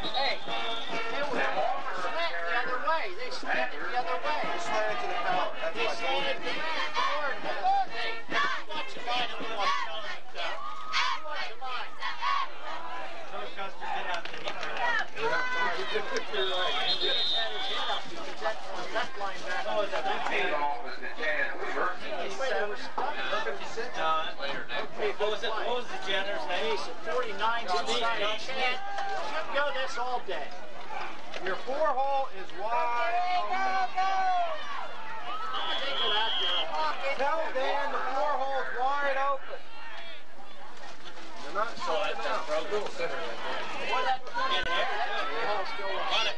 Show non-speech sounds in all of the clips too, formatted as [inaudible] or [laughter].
Hey, they were slant the other way. They slanted the other way. Just slant it to the power. That's They what I told slanted the forward. Hey, watch your line. You watch your line. You watch your line. You're right. He just had his head up because that left line back. Oh, is that big Lead field? off was the Chad Weaver. They were stuck. Uh, what was it? What was the janitor's name? Ace at 49 Chad, Chad, should go this all day. Your four hole is wide open. Take it out there. Tell Dan the four hole's wide open. They're not Oh, sorting that's out. broken. Boy, that In there. that ball's still up. Run it,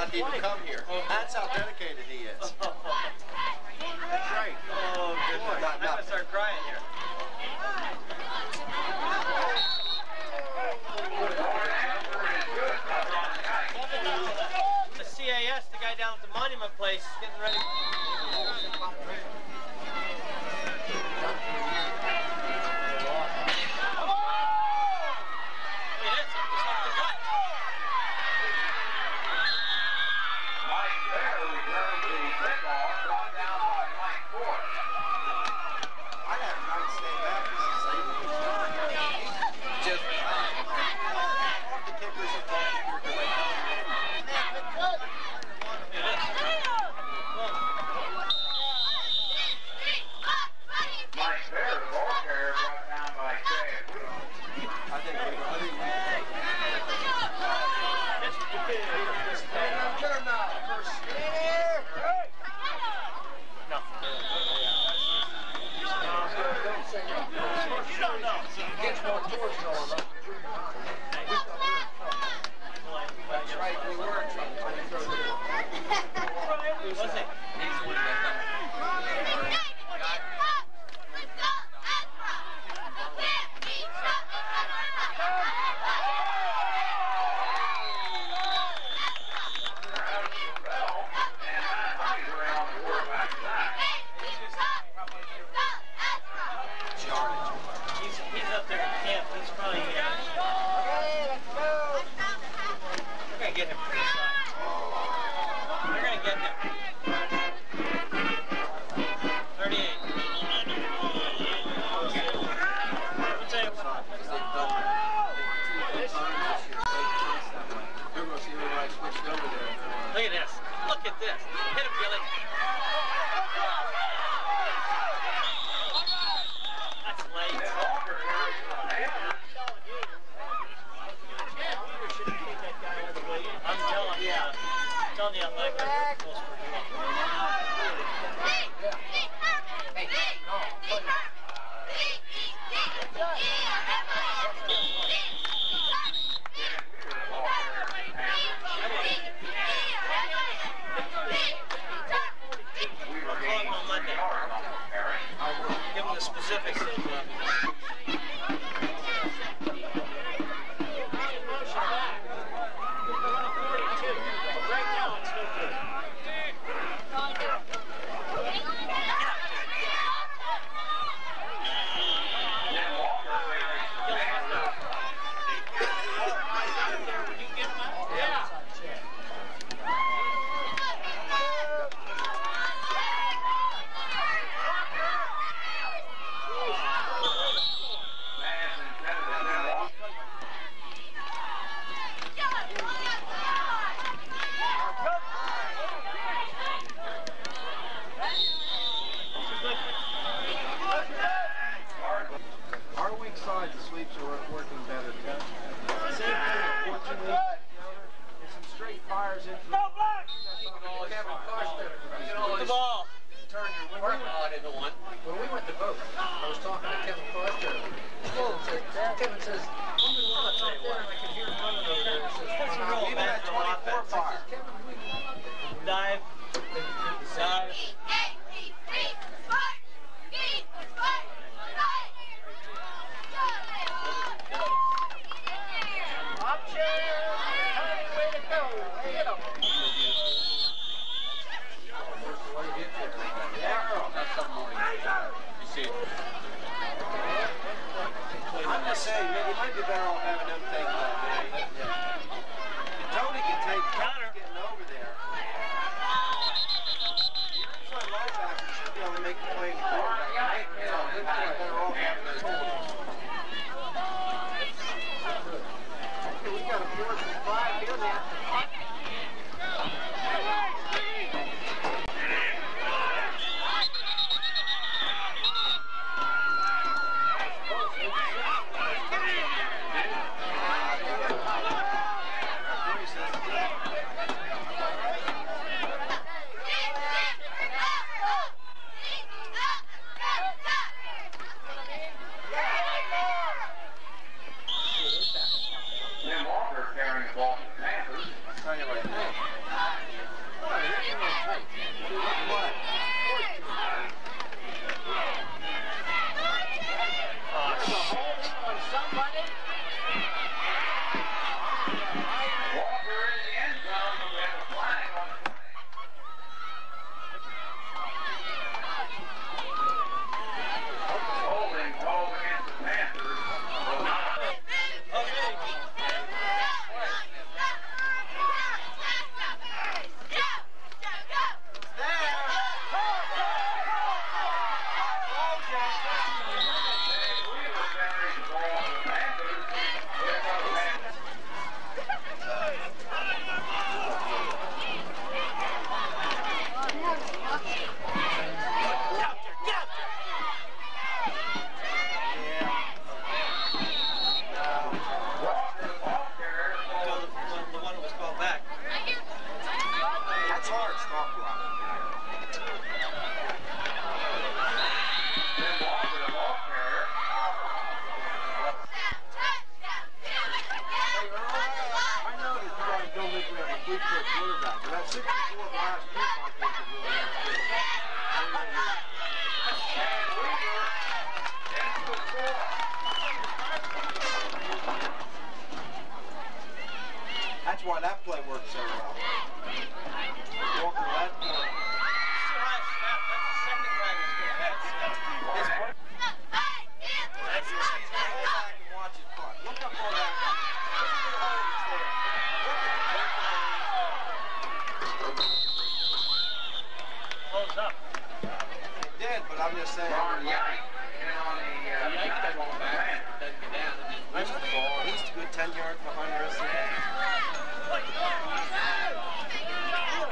allowed to even come here. That's how dedicated he is. [laughs] That's right. Oh, good. Boy, not, start crying here. The CAS, the guy down at the monument place, getting ready.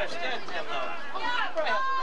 Understand him though.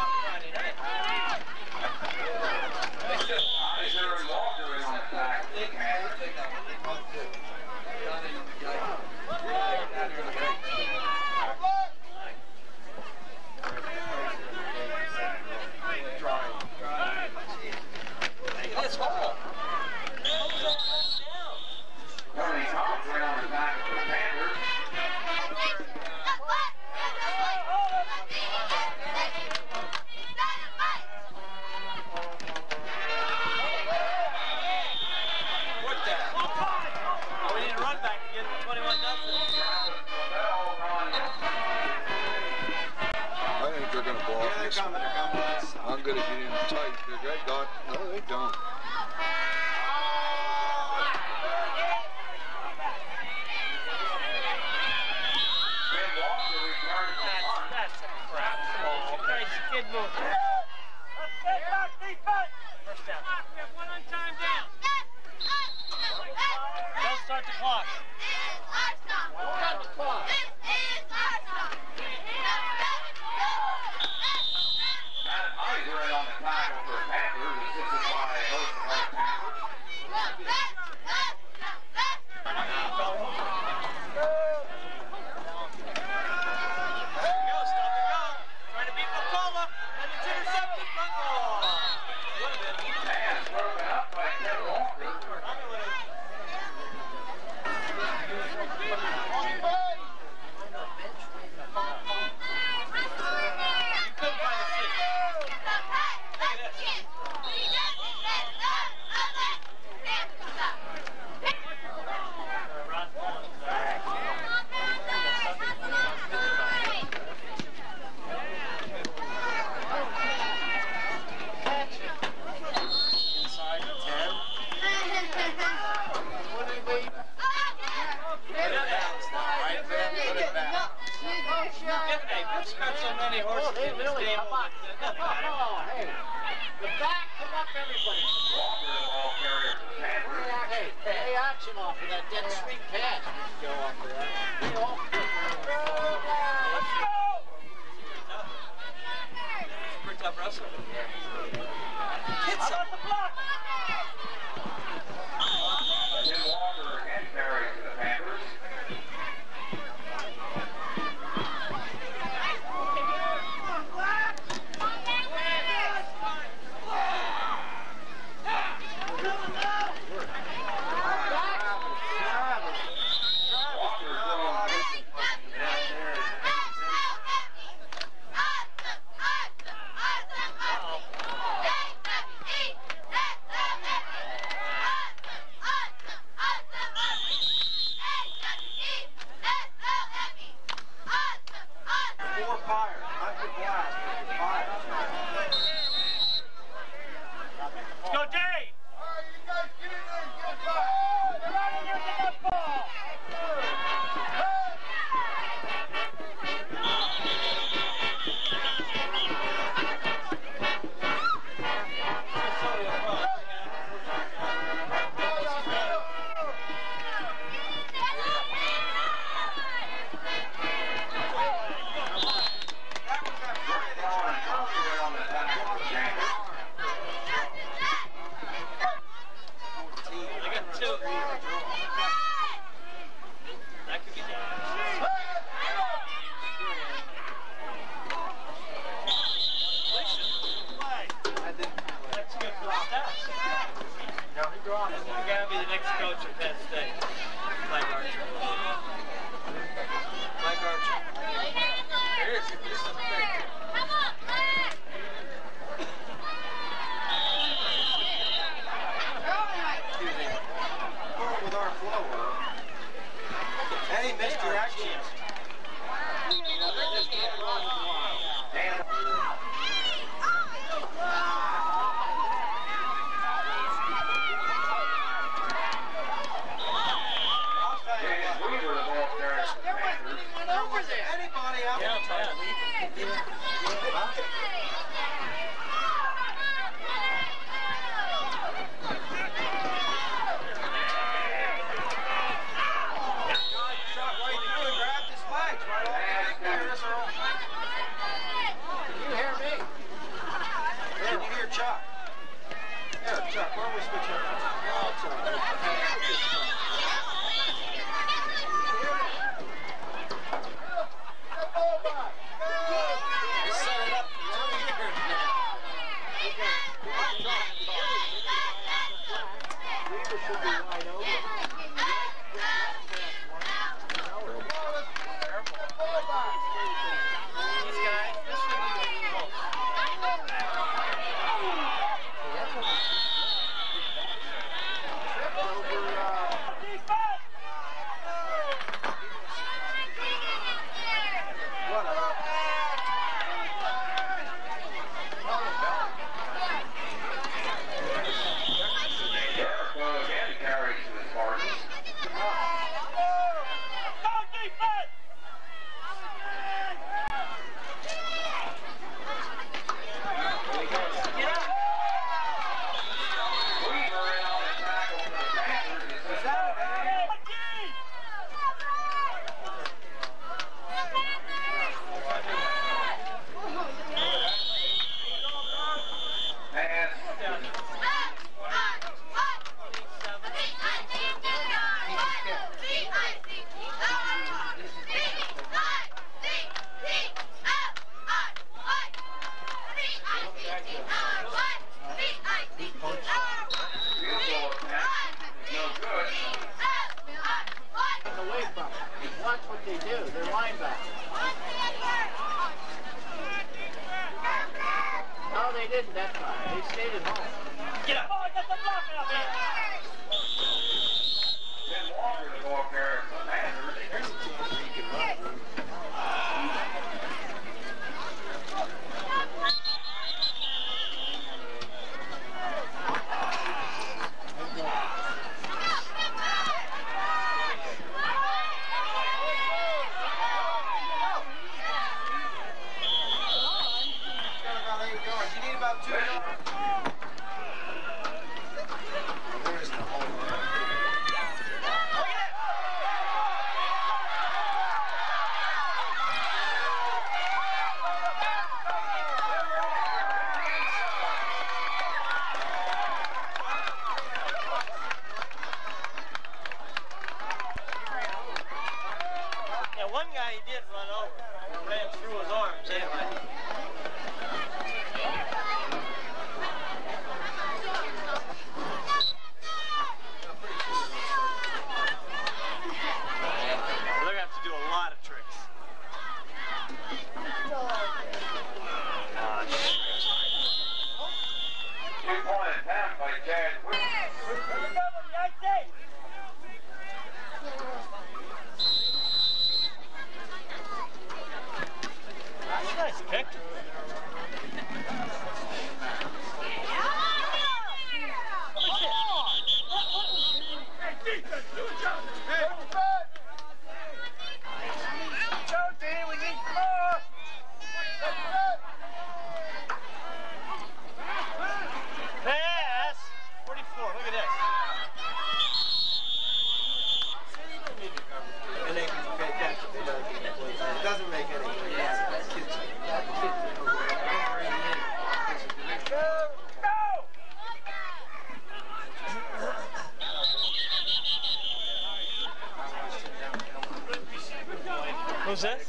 What's this?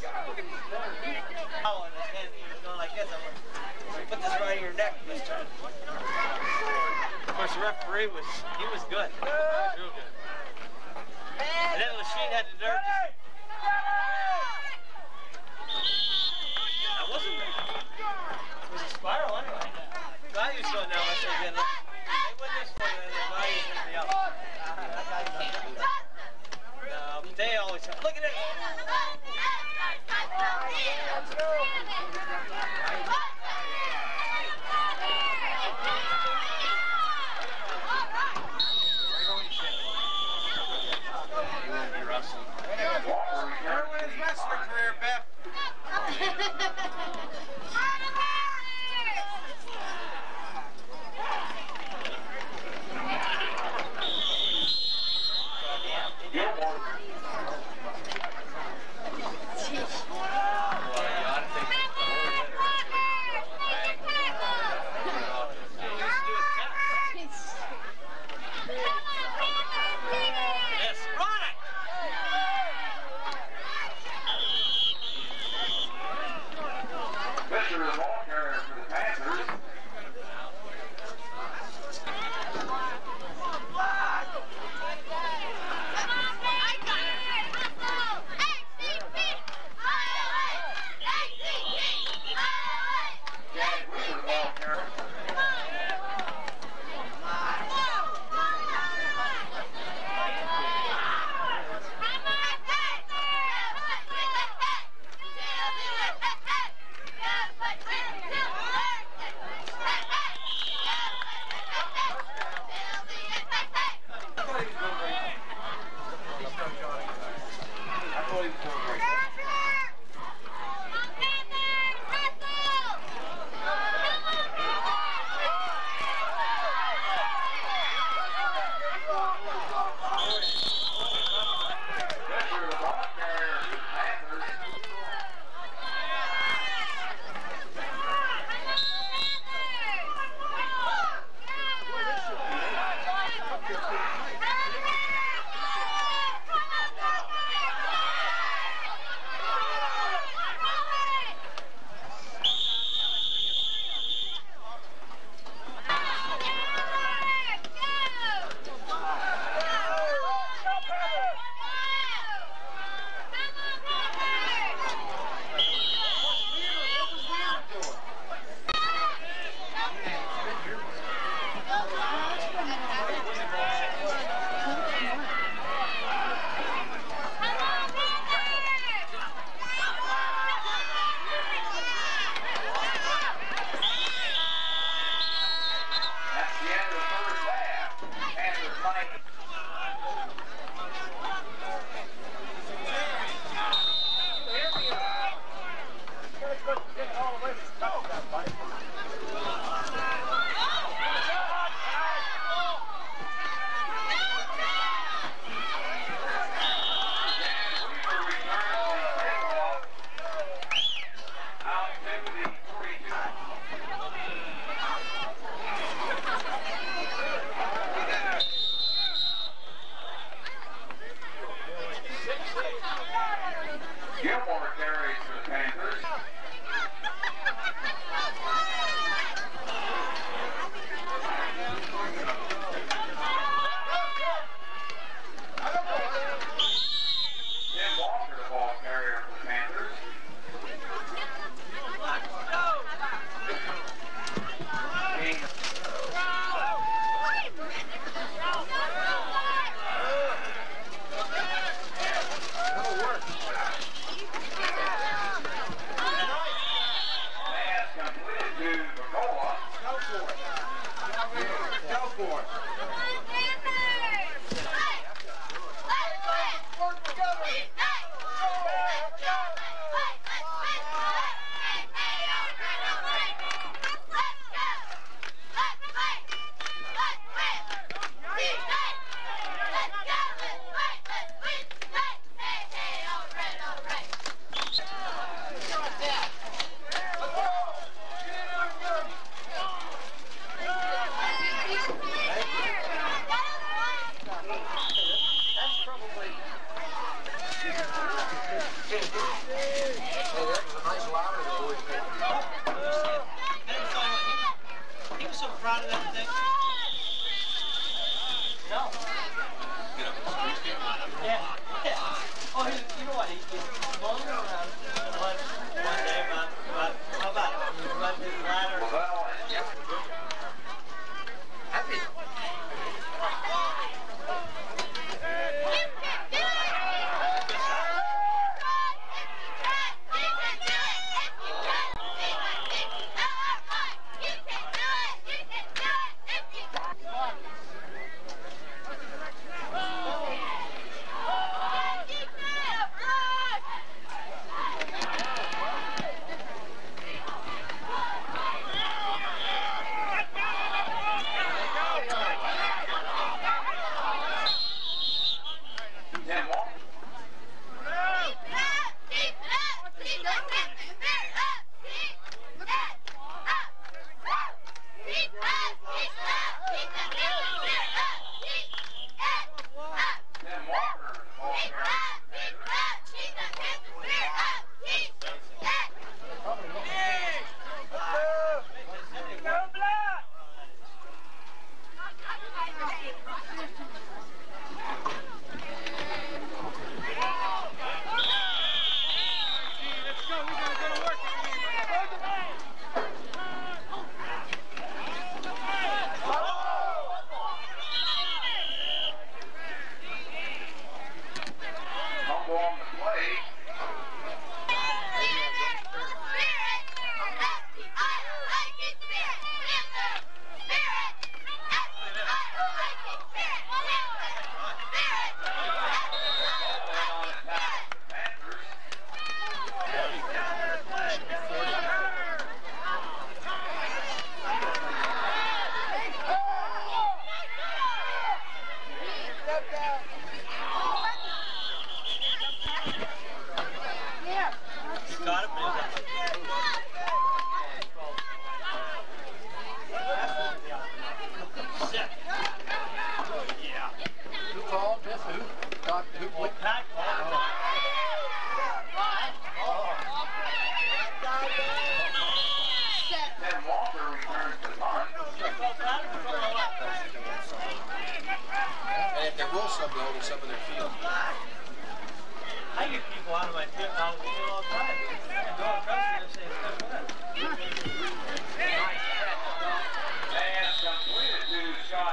Put this right in your neck Mr. Of course, the referee was, he was good.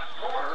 Scott Porter.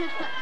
Ha, ha, ha.